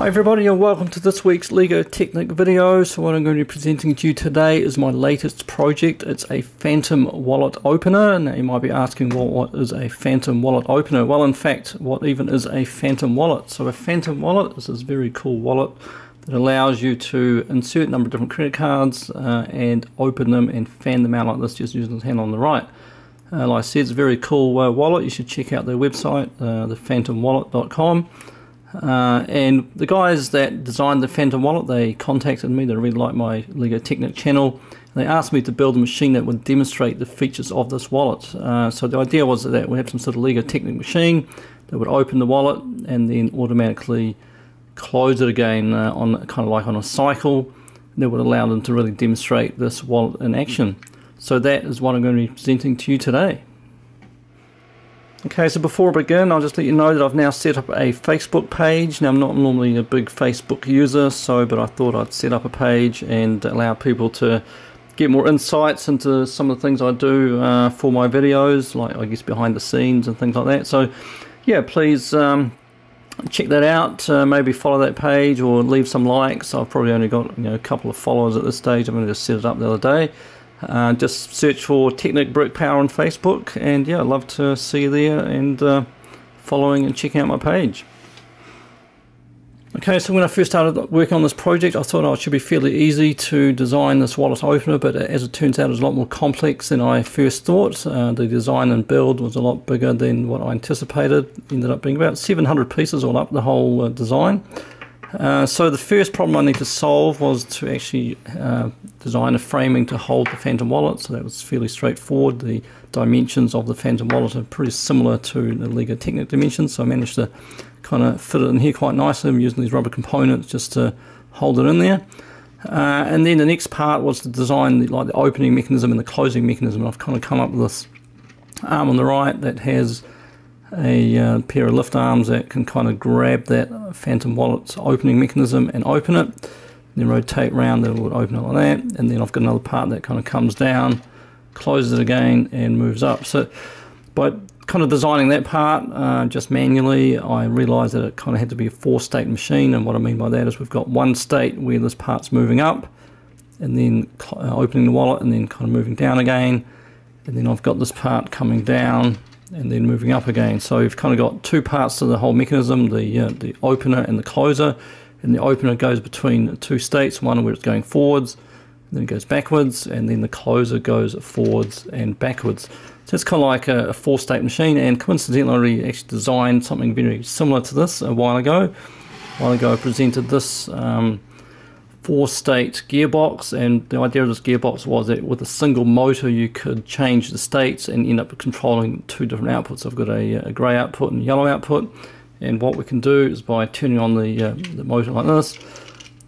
Hi everybody and welcome to this week's LEGO Technic video. So what I'm going to be presenting to you today is my latest project. It's a Fantom Wallet Opener. Now you might be asking well, what is a Fantom Wallet Opener? Well in fact what even is a Fantom Wallet? So a Fantom Wallet is this very cool wallet that allows you to insert a number of different credit cards uh, and open them and fan them out like this just using the hand on the right. Uh, like I said it's a very cool uh, wallet. You should check out their website, uh, thefantomwallet.com. Uh, and the guys that designed the Fantom wallet, they contacted me. They really like my Lego Technic channel. They asked me to build a machine that would demonstrate the features of this wallet. Uh, so the idea was that we have some sort of Lego Technic machine that would open the wallet and then automatically close it again uh, on kind of like on a cycle that would allow them to really demonstrate this wallet in action. So that is what I'm going to be presenting to you today. Okay, so before I begin, I'll just let you know that I've now set up a Facebook page. Now, I'm not normally a big Facebook user, so but I thought I'd set up a page and allow people to get more insights into some of the things I do uh, for my videos, like I guess behind the scenes and things like that. So, yeah, please um, check that out. Uh, maybe follow that page or leave some likes. I've probably only got you know a couple of followers at this stage. I'm going to just set it up the other day. Uh, just search for Technic Brick Power on Facebook, and yeah, I'd love to see you there and uh, following and checking out my page. Okay, so when I first started working on this project, I thought oh, it should be fairly easy to design this wallet opener, but as it turns out, it's a lot more complex than I first thought. Uh, the design and build was a lot bigger than what I anticipated. It ended up being about 700 pieces all up, the whole uh, design. Uh, so the first problem I need to solve was to actually uh, design a framing to hold the Fantom Wallet. So that was fairly straightforward. The dimensions of the Fantom Wallet are pretty similar to the Lego Technic dimensions. So I managed to kind of fit it in here quite nicely. I'm using these rubber components just to hold it in there. Uh, and then the next part was to design the, like the opening mechanism and the closing mechanism. I've kind of come up with this arm on the right that has a uh, pair of lift arms that can kind of grab that Fantom Wallet's opening mechanism and open it. Then rotate around, that will open it like that. And then I've got another part that kind of comes down, closes it again, and moves up. So by kind of designing that part uh, just manually, I realised that it kind of had to be a four-state machine. And what I mean by that is we've got one state where this part's moving up, and then uh, opening the wallet, and then kind of moving down again. And then I've got this part coming down and then moving up again. So you've kind of got two parts to the whole mechanism, the, uh, the opener and the closer. And the opener goes between two states, one where it's going forwards, then it goes backwards, and then the closer goes forwards and backwards. So it's kind of like a, a four-state machine, and coincidentally I actually designed something very similar to this a while ago. A while ago I presented this um, four state gearbox and the idea of this gearbox was that with a single motor you could change the states and end up controlling two different outputs. I've got a, a grey output and a yellow output and what we can do is by turning on the, uh, the motor like this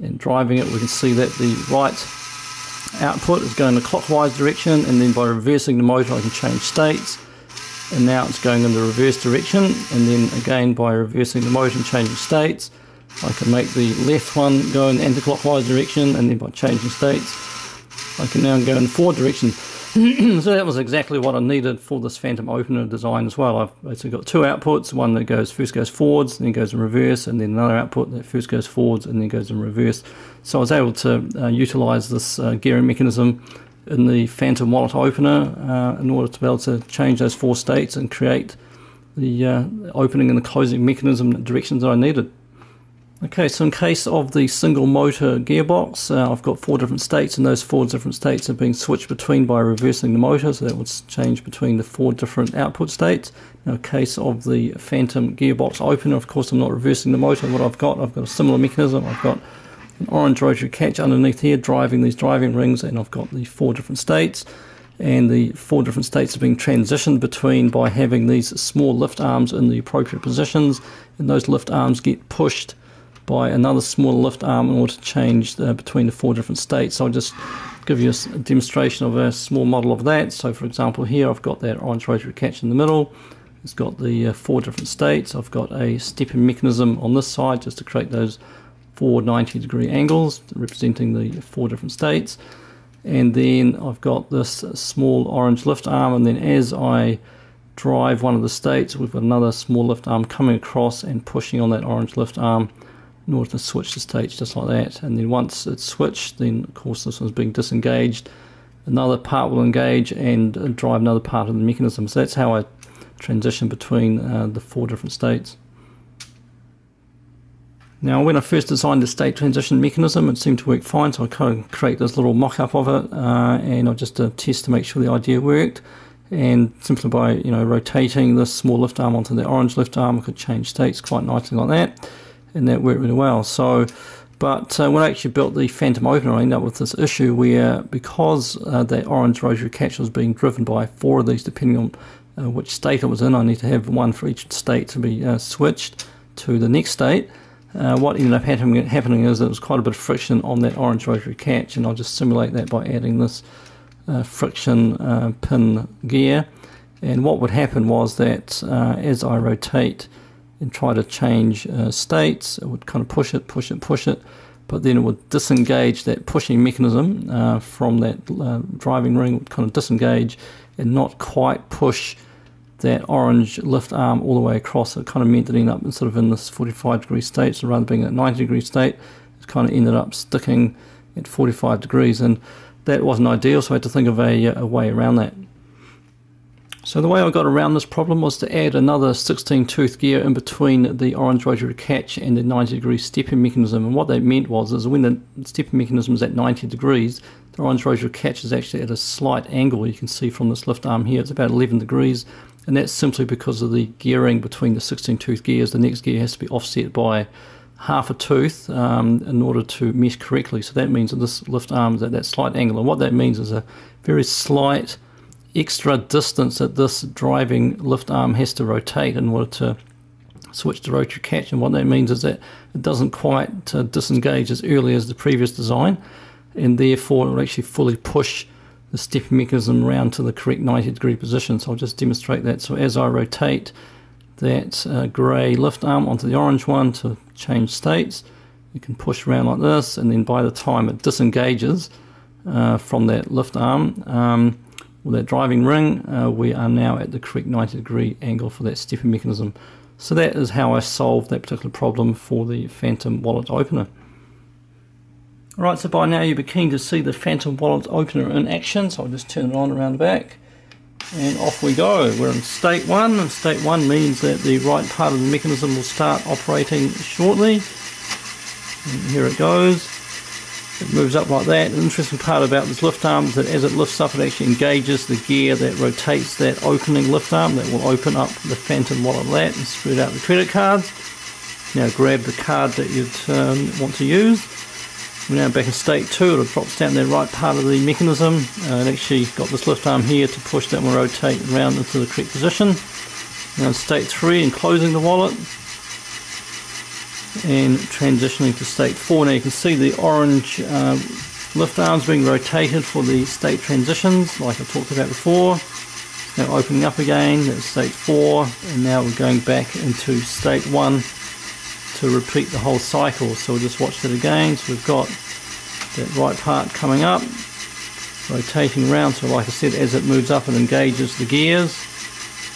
and driving it we can see that the right output is going in the clockwise direction and then by reversing the motor I can change states and now it's going in the reverse direction and then again by reversing the motor and changing states I can make the left one go in the anti-clockwise direction and then by changing states I can now go in forward direction. so that was exactly what I needed for this Fantom opener design as well. I've basically got two outputs, one that goes first goes forwards, then goes in reverse, and then another output that first goes forwards and then goes in reverse. So I was able to uh, utilize this uh, gearing mechanism in the Fantom wallet opener uh, in order to be able to change those four states and create the uh, opening and the closing mechanism directions that I needed. Okay, so in case of the single motor gearbox, uh, I've got four different states, and those four different states are being switched between by reversing the motor, so that would change between the four different output states. Now, in case of the Fantom gearbox opener, of course, I'm not reversing the motor. What I've got, I've got a similar mechanism. I've got an orange rotary catch underneath here driving these driving rings, and I've got the four different states. And the four different states are being transitioned between by having these small lift arms in the appropriate positions, and those lift arms get pushed by another small lift arm in order to change the, between the four different states. So I'll just give you a, demonstration of a small model of that. So for example here I've got that orange rotary catch in the middle. It's got the uh, four different states. I've got a stepping mechanism on this side just to create those four 90 degree angles representing the four different states. And then I've got this small orange lift arm and then as I drive one of the states we've got another small lift arm coming across and pushing on that orange lift arm in order to switch the states just like that. And then once it's switched, then of course this one's being disengaged. Another part will engage and uh, drive another part of the mechanism. So that's how I transition between uh, the four different states. Now, when I first designed the state transition mechanism, it seemed to work fine, so I kind of create this little mock-up of it, uh, and I just uh, test to make sure the idea worked. And simply by you know rotating this small lift arm onto the orange lift arm, I could change states quite nicely like that, and that worked really well. So, but uh, when I actually built the Fantom opener, I ended up with this issue where because uh, that orange rotary catch was being driven by four of these, depending on uh, which state it was in, I need to have one for each state to be uh, switched to the next state uh, what ended up happening, happening is there was quite a bit of friction on that orange rotary catch, and I'll just simulate that by adding this uh, friction pin gear. And what would happen was that as I rotate and try to change uh, states, it would kind of push it, push it, push it, but then it would disengage that pushing mechanism uh, from that driving ring, would kind of disengage and not quite push that orange lift arm all the way across. It kind of meant it ended up in sort of in this 45 degree state, so rather than being at 90 degree state, it kind of ended up sticking at 45 degrees, and that wasn't ideal, so I had to think of a, a way around that. So the way I got around this problem was to add another 16 tooth gear in between the orange rotary catch and the 90 degree stepping mechanism. And what that meant was is when the stepping mechanism is at 90 degrees, the orange rotary catch is actually at a slight angle. You can see from this lift arm here, it's about 11 degrees and that's simply because of the gearing between the 16 tooth gears. The next gear has to be offset by half a tooth um, in order to mesh correctly. So that means that this lift arm is at that slight angle. And what that means is a very slight extra distance that this driving lift arm has to rotate in order to switch to rotary catch. And what that means is that it doesn't quite uh, disengage as early as the previous design, and therefore it will actually fully push the stepping mechanism around to the correct 90 degree position. So I'll just demonstrate that. So as I rotate that uh, grey lift arm onto the orange one to change states, you can push around like this and then by the time it disengages uh, from that lift arm um, or that driving ring, uh, we are now at the correct 90 degree angle for that stepping mechanism. So that is how I solved that particular problem for the Fantom wallet opener. Alright, so by now you'll be keen to see the Fantom Wallet opener in action, so I'll just turn it on around the back. And off we go. We're in state 1, and state 1 means that the right part of the mechanism will start operating shortly. And here it goes. It moves up like that. The interesting part about this lift arm is that as it lifts up, it actually engages the gear that rotates that opening lift arm that will open up the Fantom Wallet lat and spread out the credit cards. Now grab the card that you um, want to use we're now back in state 2, it drops down the right part of the mechanism. Uh, it actually got this lift arm here to push that one rotate around into the correct position. Now in state 3 and closing the wallet and transitioning to state 4. Now you can see the orange uh, lift arms being rotated for the state transitions like I talked about before. now opening up again, that's state 4 and now we're going back into state 1 to repeat the whole cycle. So we'll just watch that again. So we've got that right part coming up, rotating around. So like I said, as it moves up, it engages the gears.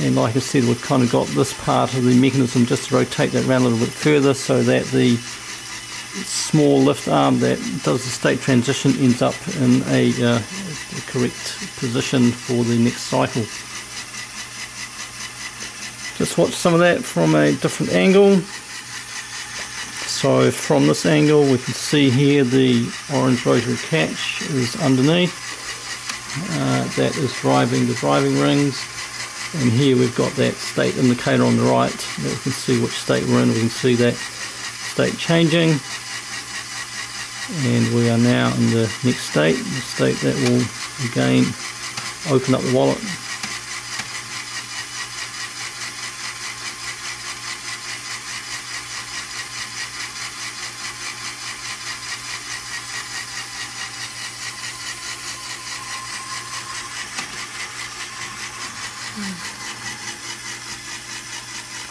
And like I said, we've kind of got this part of the mechanism just to rotate that around a little bit further so that the small lift arm that does the state transition ends up in a, uh, a correct position for the next cycle. Just watch some of that from a different angle. So from this angle we can see here the orange rotary catch is underneath. Uh, that is driving the driving rings and here we've got that state indicator on the right. We can see which state we're in. We can see that state changing. And we are now in the next state, the state that will again open up the wallet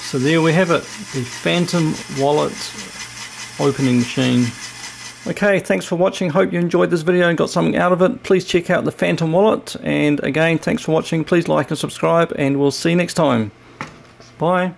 So there we have it, the Fantom Wallet opening machine. Okay, thanks for watching. Hope you enjoyed this video and got something out of it. Please check out the Fantom Wallet. And again, thanks for watching. Please like and subscribe, and we'll see you next time. Bye.